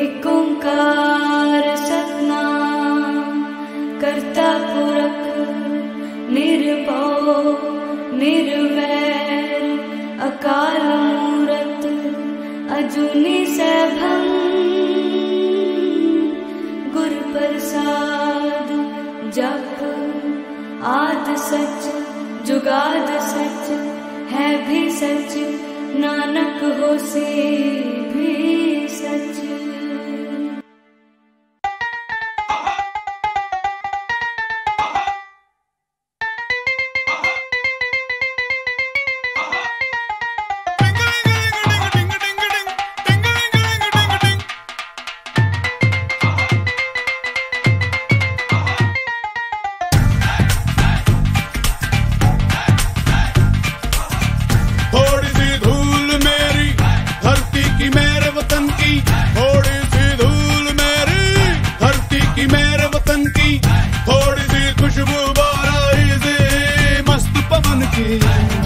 एकोङ्कार सत्ना कर्ता पुरख निरपो निर्वैर अकाल मूरत अजुनि सभ गुरुप्रसाद जप आद सच जुगाद सच है भी सच नानक हो से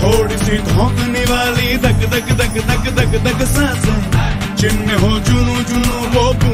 थोड़ी सी धोखने वाली, धक धक धक धक धक धक सा चिन्ह हो जुनू जुनू वो बू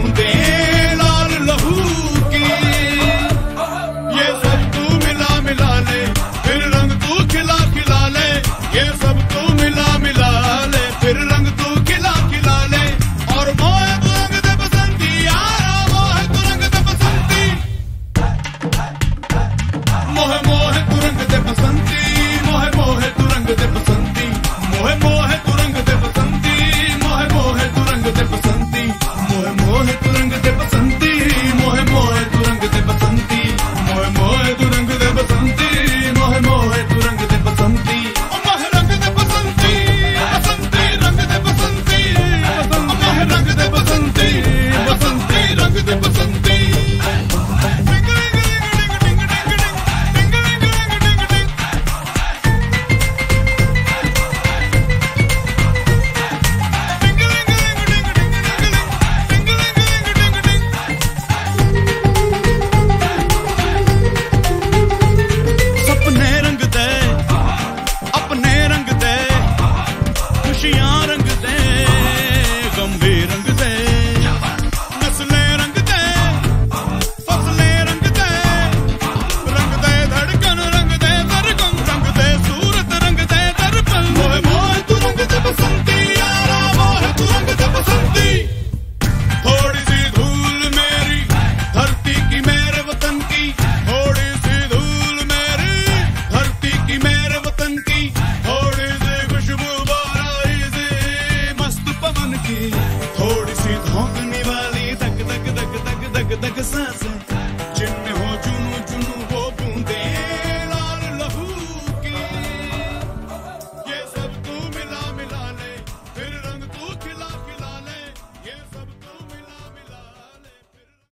थोड़ी सी धोकने वाली धक धक धक धक धक धक साँसें।